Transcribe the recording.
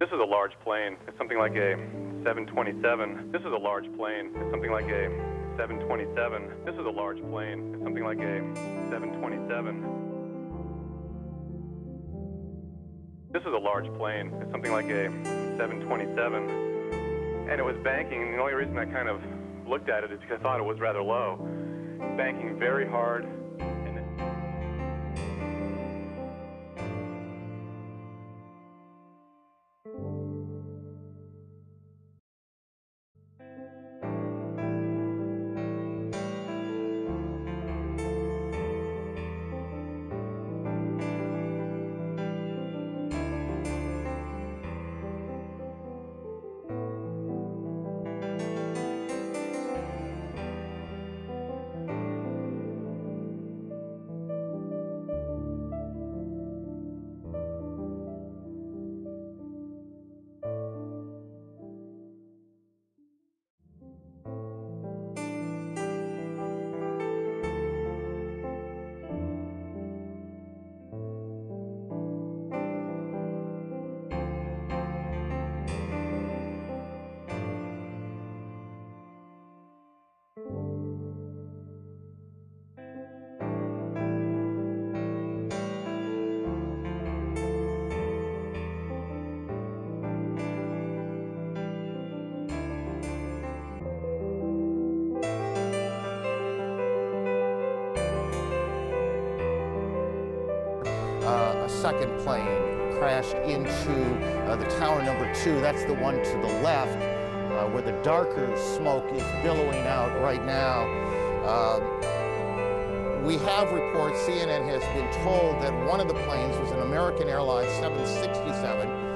This is a large plane. It's something like a 727. This is a large plane. It's something like a 727. This is a large plane. It's something like a 727. This is a large plane. It's something like a 727. And it was banking, the only reason I kind of looked at it is because I thought it was rather low. Banking very hard. Uh, a second plane crashed into uh, the tower number two. That's the one to the left, uh, where the darker smoke is billowing out right now. Um, we have reports, CNN has been told that one of the planes was an American Airlines 767